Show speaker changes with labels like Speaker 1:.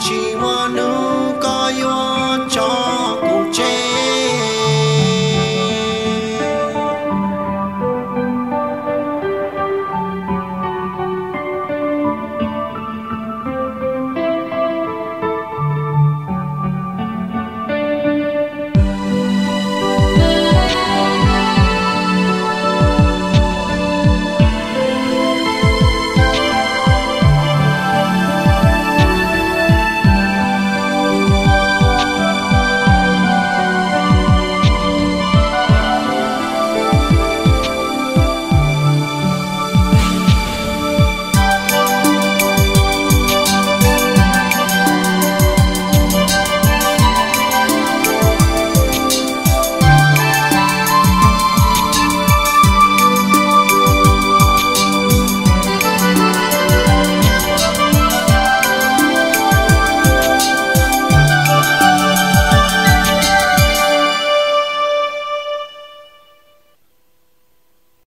Speaker 1: She wanna